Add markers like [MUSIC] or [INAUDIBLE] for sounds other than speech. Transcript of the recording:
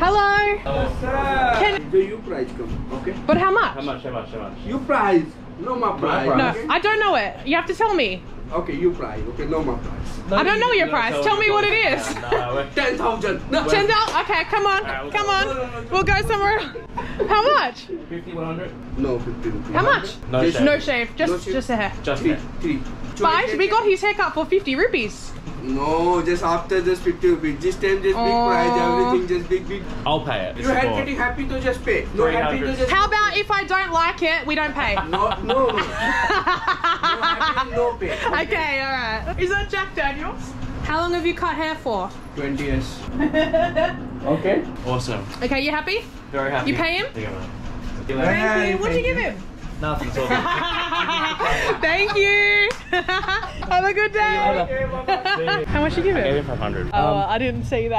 Hello. Sir, Can- Do you price come, okay? But how much? How much? How much? How much? You price, no my price. price. No, okay? I don't know it. You have to tell me. Okay, you price, okay, no my price. No, I don't know your price. Tell me what it is. No, [LAUGHS] we're- Ten thousand. No. Ten dollars. Okay, come on, Alright, come we'll on. We'll go somewhere. How much? 50, 100? No, fifty rupees. How much? No Just- shave. No shave. Just No shave. just a hair. Just Three, three. But we got his haircut for fifty rupees. No, just after just fifty rupees. This time just big Oh. price, everything just big, big. I'll pay it. You had getting happy to just pay. No happy to 300. just. How about if I don't like it, we don't pay? No, no, [LAUGHS] no. no happy, no pay. Okay, all right. Is that Jack Daniels? How long have you cut hair for? 20 years. [LAUGHS] okay. Awesome. Okay, you happy? Very happy. You pay him? Thank you. Thank you. What'd you give him? Nothing. [LAUGHS] It's all good. Thank you. [LAUGHS] Have a good day. How much you give I gave him? him 500. Oh, I didn't see that.